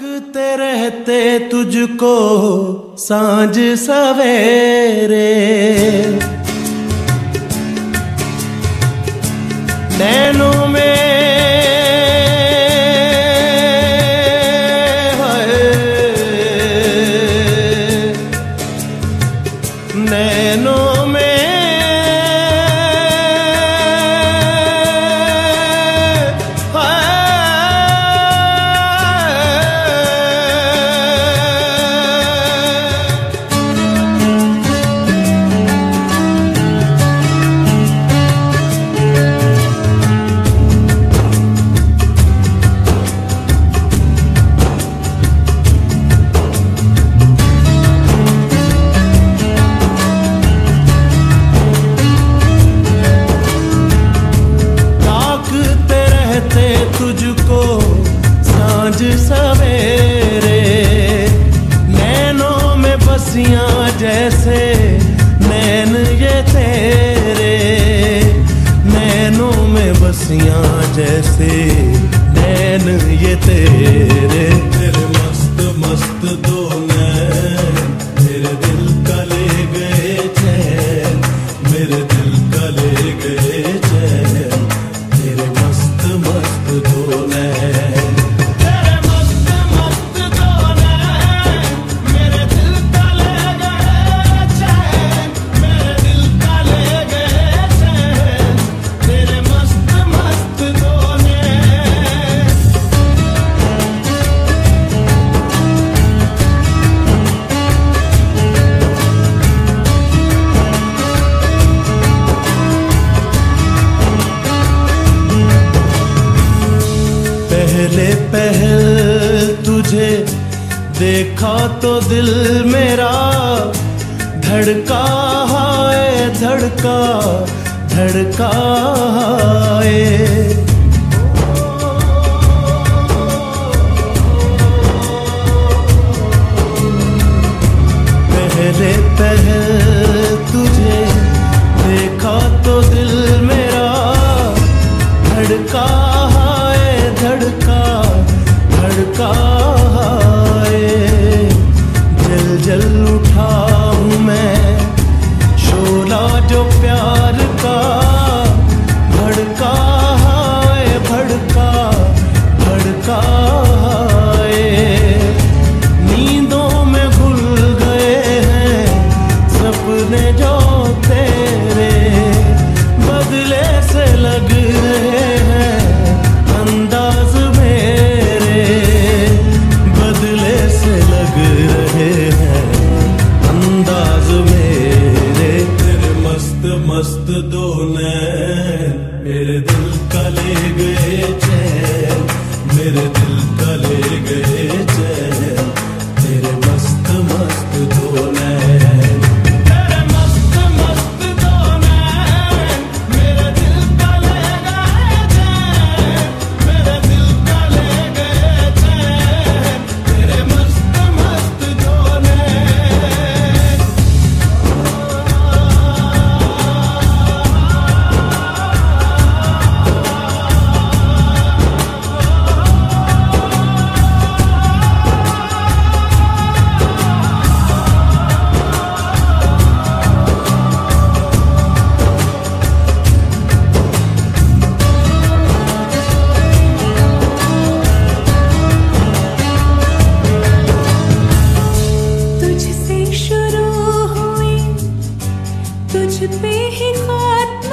ताकते रहते तुझको साँझ सवेरे। नैनों में मस्तियाँ जैसे नैन ये तेरे। तेरे मस्त मस्त दो तुझे देखा तो दिल मेरा। धड़का है धड़का धड़का है should be, he got